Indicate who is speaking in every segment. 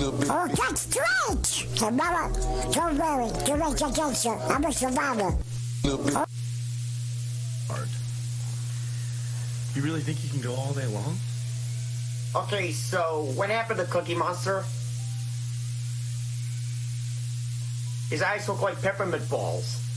Speaker 1: Oh, that's great! So, Mama, don't worry. Don't make your cancer. I'm a survivor. Oh,
Speaker 2: Hard. You really think you can go all day long?
Speaker 3: Okay, so what happened to Cookie Monster? His eyes look like peppermint balls.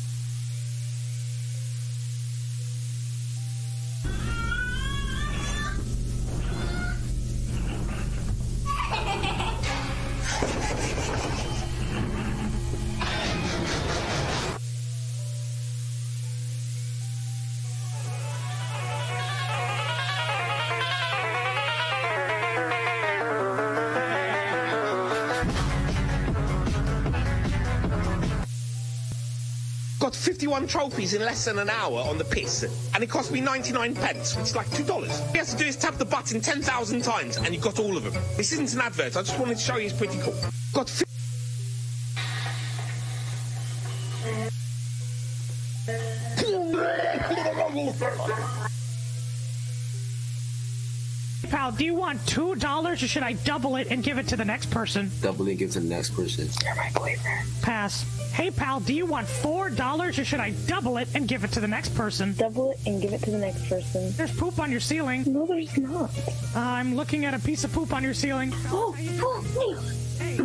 Speaker 4: Got 51 trophies in less than an hour on the piss, and it cost me 99 pence, which is like $2. All you have to do is tap the button 10,000 times, and you've got all of them. This isn't an advert, I just wanted to show you it's pretty cool. Got
Speaker 5: Pal, do you want two dollars or should I double it and give it to the next person?
Speaker 6: Double it, and give it to the next person. You're my boyfriend.
Speaker 5: Pass. Hey pal, do you want four dollars or should I double it and give it to the next person?
Speaker 7: Double it and give it to the next person.
Speaker 5: There's poop on your ceiling.
Speaker 7: No, there's not.
Speaker 5: Uh, I'm looking at a piece of poop on your ceiling.
Speaker 7: Oh, oh,
Speaker 5: Hey,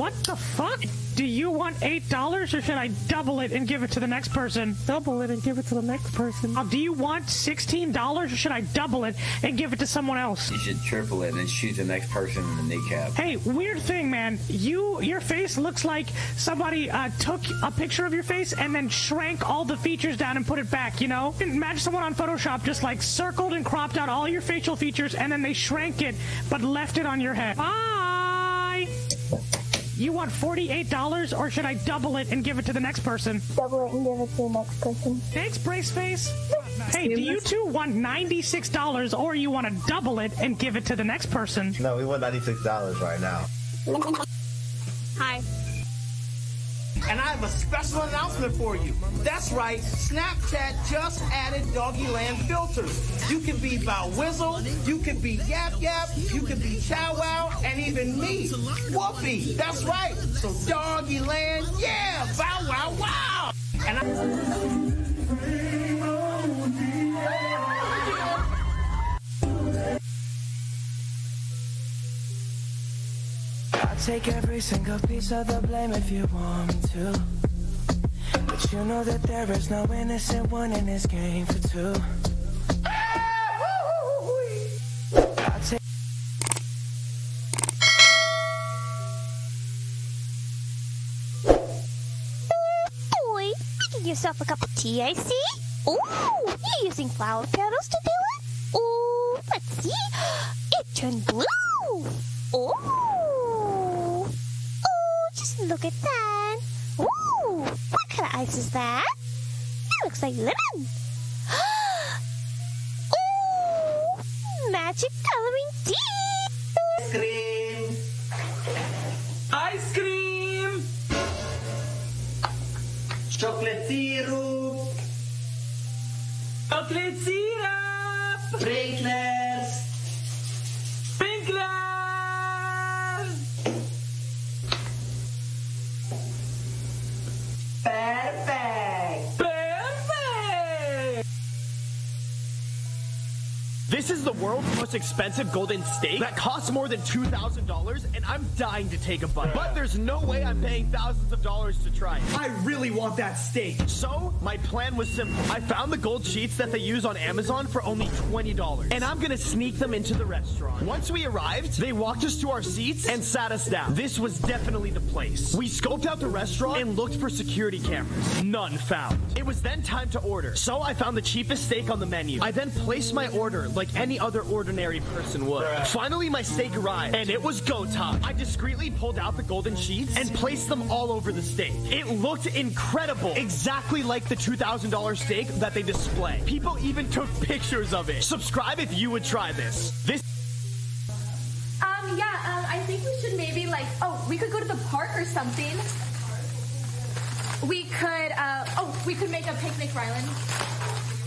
Speaker 5: what the fuck? Do you want eight dollars or should I double it and give it to the next person? Double it and give it to the next person. Uh, do you want sixteen dollars or should I double it and give it to someone else?
Speaker 6: You should triple it and shoot the next person in the kneecap.
Speaker 5: Hey, weird thing, man. You, your face looks like somebody uh, took a picture of your face and then shrank all the features down and put it back. You know, imagine someone on Photoshop just like circled and cropped out all your facial features and then they shrank it but left it on your head. Bye. You want forty-eight dollars, or should I double it and give it to the next person?
Speaker 7: Double it and give it to the next person.
Speaker 5: Thanks, brace face. Hey, do you two want ninety-six dollars, or you want to double it and give it to the next person?
Speaker 2: No, we want $96 right now.
Speaker 8: Hi.
Speaker 9: And I have a special announcement for you. That's right, Snapchat just added Doggyland filters. You can be Bow Wizzle, you can be Yap Yap, you can be Chow Wow, and even me, Whoopi. That's right. So Doggyland, yeah, Bow Wow Wow. And I.
Speaker 10: I'll take every single piece of the blame if you want to. But you know that there is no innocent one in this game for two.
Speaker 8: Yourself a cup of tea, I see. Ooh, you're using flower petals to do it? Ooh, let's see. It turned blue. Ooh. Look at that. Ooh, what kind of ice is that? That looks like lemon. Ooh, magic coloring tea.
Speaker 9: Ice cream. Ice cream. Chocolate syrup. Chocolate syrup. Sprinklers.
Speaker 11: This is the world's most expensive golden steak that costs more than $2,000, and I'm dying to take a bite. But there's no way I'm paying thousands of dollars to try it. I really want that steak. So, my plan was simple. I found the gold sheets that they use on Amazon for only $20, and I'm gonna sneak them into the restaurant. Once we arrived, they walked us to our seats and sat us down. This was definitely the place. We scoped out the restaurant and looked for security cameras. None found. It was then time to order. So I found the cheapest steak on the menu. I then placed my order like any other ordinary person would. Finally, my steak arrived, and it was go time. I discreetly pulled out the golden sheets and placed them all over the steak. It looked incredible, exactly like the $2,000 steak that they display. People even took pictures of it. Subscribe if you would try this. This
Speaker 12: Um, yeah, um, I think we should maybe like, oh, we could go to the park or something. We could, uh, oh, we could make a picnic, Rylan.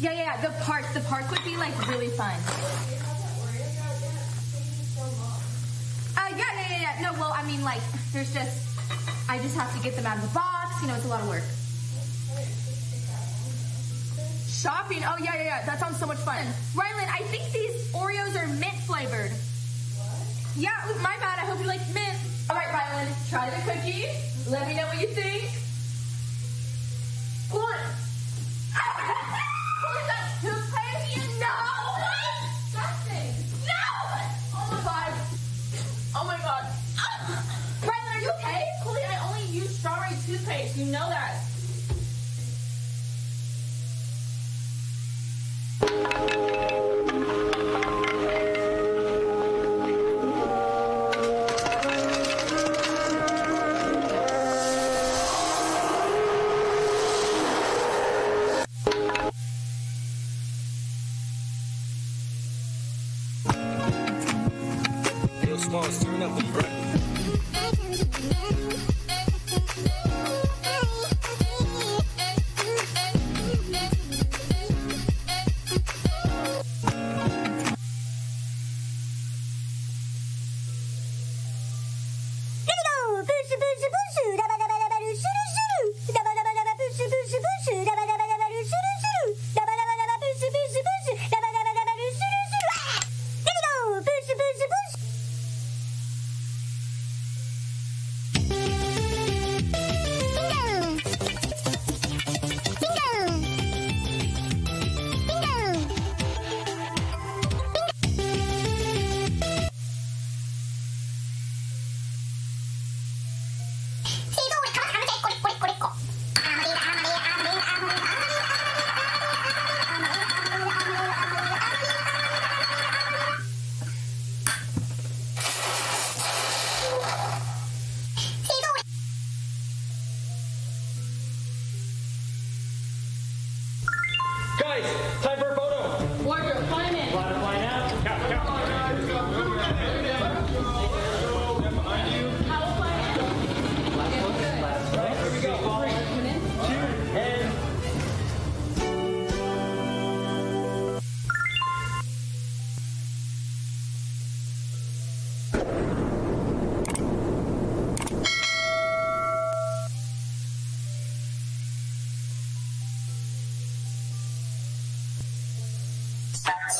Speaker 12: Yeah, yeah, yeah, the park, the park would be like really fun. Uh, yeah, yeah, yeah, yeah. No, well, I mean, like, there's just, I just have to get them out of the box. You know, it's a lot of work. Shopping? Oh, yeah, yeah, yeah. That sounds so much fun. Rylan, I think these Oreos are mint flavored. Yeah, my bad. I hope you like mint. All right, Rylan, try the cookie. Let me know what you think. What?
Speaker 13: Yo, Smalls, turn up the front.
Speaker 14: Guys,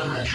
Speaker 14: I'm